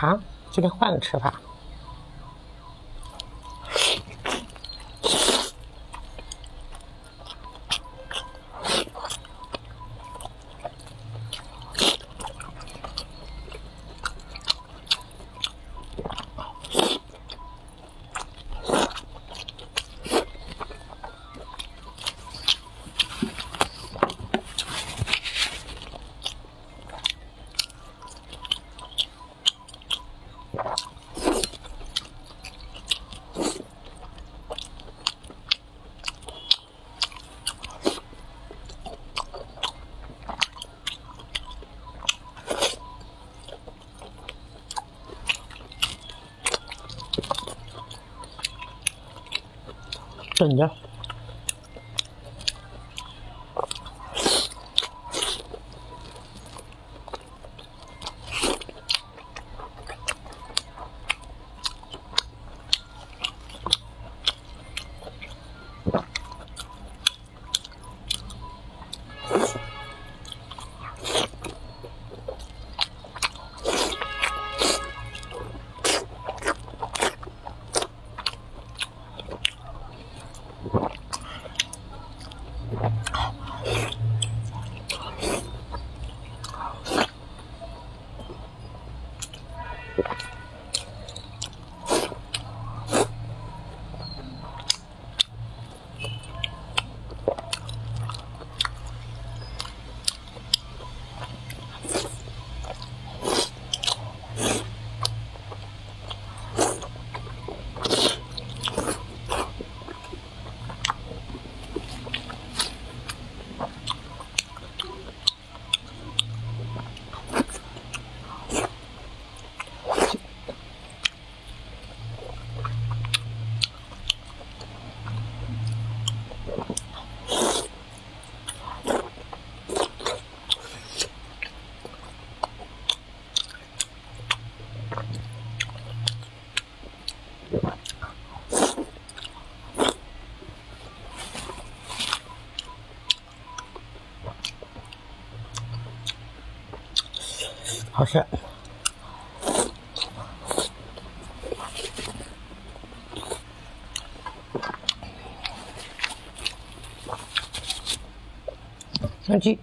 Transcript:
啊，今天换个吃法。等着。you 好吃。ہاں جی۔